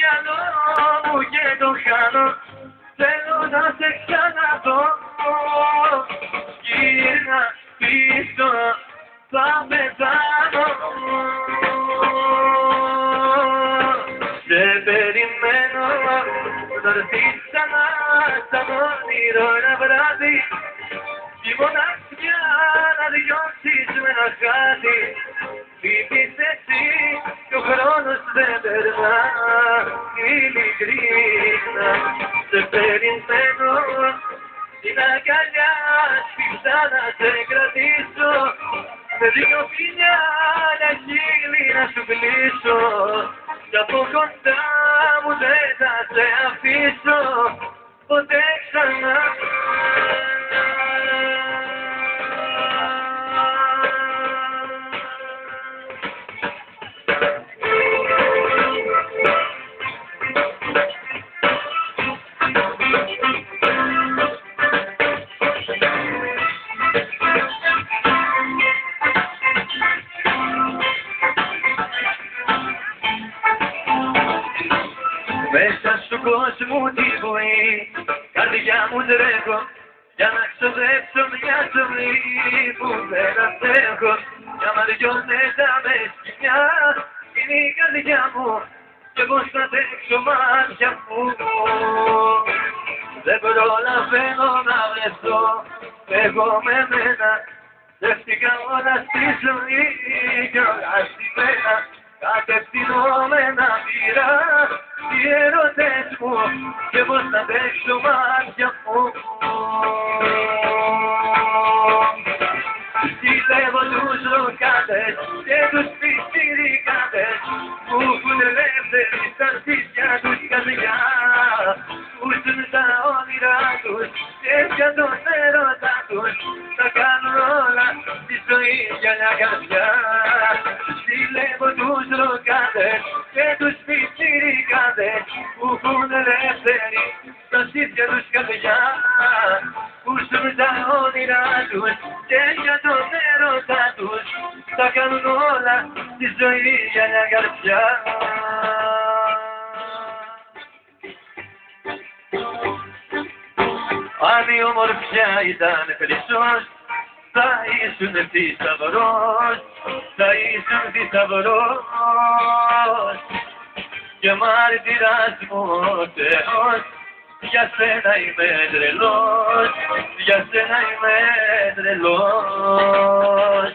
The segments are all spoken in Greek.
μυαλό μου και το χάνω. Θέλω να σε ξαναδώ. Γύρνα πίσω θα πεθάνω. Σε περιμένω να έρθεις ξανά σαν όνειρο ένα βράδυ. Τη μοναξιά να διώξεις με ένα χάδι. Λείπεις εσύ και ο χρόνος δεν περνά σπίθα να σε κρατήσω με δύο φιλιά να χείλη να σου κλείσω. Κι από κοντά μου δεν θα σε αφήσω. Ποτέ ξανά κόσμου τη βοή, καρδιά μου τρέχω για να ξοδέψω μια ζωή που δεν αντέχω μια μαριονέτα με σκηνιά είναι η καρδιά μου και πως θα τρέξω μάτια μου. Δεν προλαβαίνω να βρεθώ. Εγώ με μένα. Δεύτηκα όλα στη ζωή και όλα στη μένα κατευθυνόμενα πειρά οι ερωτές μου και πως θα παίξω μάτια μου. Ζηλεύω τους ροκάτες και τους πιστηρικάτες που έχουν ελεύθερη στα σπίτια τους καρδιά που ζουν τα όνειρά τους και για τον έρωτα τους θα κάνουν όλα τη ζωή για μια καρδιά. Ζουν τα όνειρά τους και για τον έρωτα τους θα κάνουν όλα τη ζωή για μια καρδιά. Αν η ομορφιά ήταν χρυσός, θα ήσουν θησαυρός, θα ήσουν θησαυρός. Και μάρτυρας μου ο Θεός, για σένα είμαι τρελός, για σένα είμαι τρελός.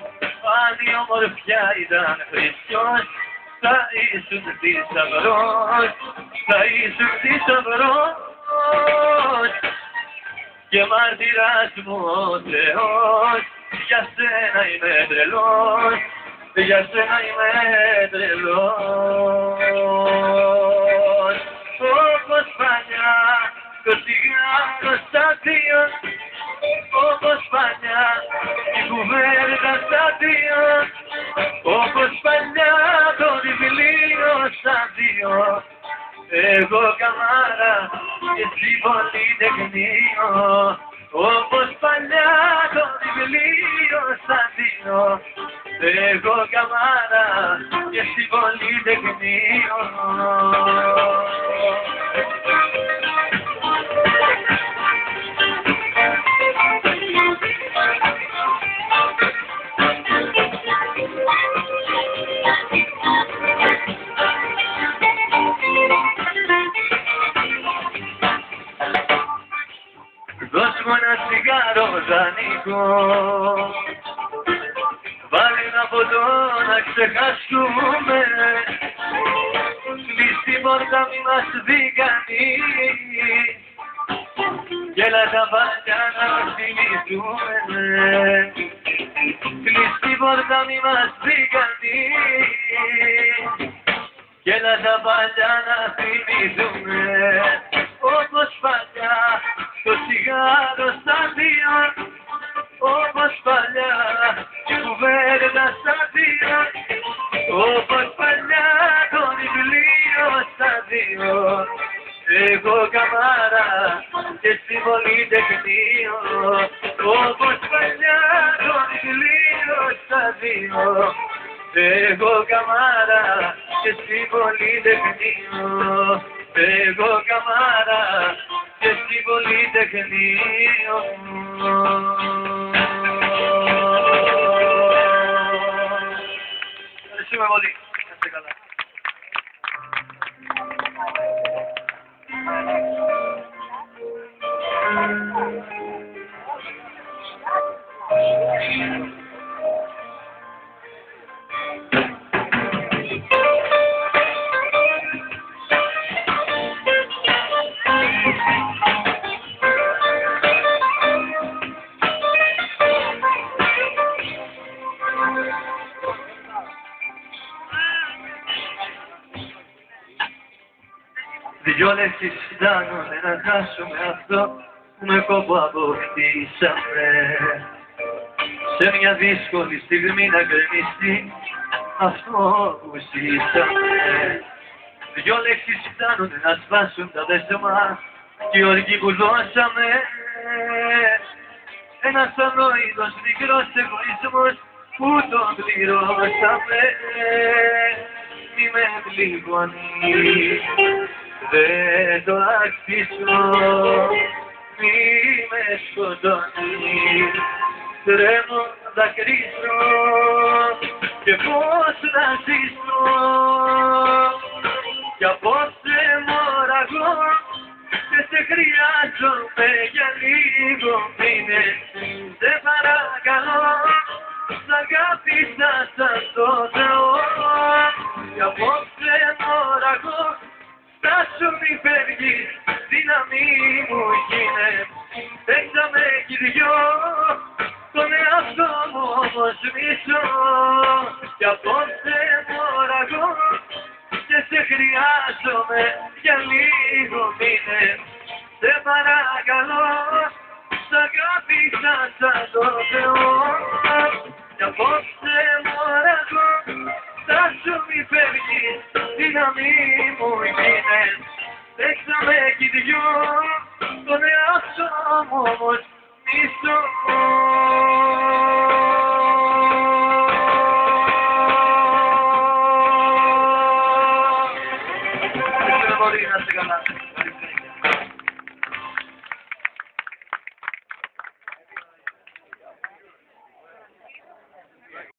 Αν η ομορφιά ήταν χρυσός, θα ήσουν θησαυρός, θα ήσουν θησαυρός. Και μάρτυρας μου ο Θεός, για σένα είμαι τρελός, για σένα είμαι τρελός. Το τσιγάρο στα δύο, όπως παλιά, η κουβέρτα στα δύο, όπως παλιά. Το βιβλίο στα δύο, εγώ καμάρα και εσύ πολυτεχνείο όπως παλιά το βιβλίο στα δύο εγώ καμάρα και εσύ πολυτεχνείο μου ένα τσιγάρο δανεικό Βάλε ένα ποτό να ξεχάσουμε Κλείς την πόρτα μη μας δει κανείς. Κι έλα τα παλιά να μας θυμηθούμε. Κλείς την πόρτα μη μας δει κανείς. Κι έλα τα παλιά να θυμηθούμε εγώ καμάρα και εσύ πολυτεχνείο όπως παλιά το βιβλίο στα δύο Εγώ καμάρα και εσύ πολυτεχνείο Εγώ καμάρα και εσύ πολυτεχνείο Ευχαριστούμε πολύ. Να είστε καλά. Δυο λέξεις φτάνουνε να χάσουμε αυτό που με κόπο αποκτήσαμε Σε μια δύσκολη στιγμή να γκρεμιστεί αυτό που ζήσαμε. Δυο λέξεις φτάνουνε να σπάσουν τα δέσμα και οι οργοί που δώσαμε ένας ανόητος μικρός εγωισμός που τον πληρώσαμε. Μη με πληγώνει δεν το άξισω, μη με σκοτώνει, τρέμω δακρύσω και πώς να ζήσω. Κι απόψε μωραγώ και σε χρειάζομαι για λίγο. Μήνες σε παρακαλώ σ' αγάπησα σαν το Θεό. Κι απόψε μωραγώ Στάσου μη φεύγεις, δύναμη μου γίνε. Παίξαμε κι δυο, τον εαυτό μου όμως μισώ Κι απόψε μωραγώ και σε χρειάζομαι για λίγο μήνες. Σε παρακαλώ, σ' αγάπησα σαν το Θεό. Κι απόψε μωραγώ, στάσου μη φεύγεις, δύναμη μου γίνες Παίξαμε κι δυο, τον εαυτό μου όμως μισώ Ευχαριστούμε πολύ, να είστε καλά. Ευχαριστώ.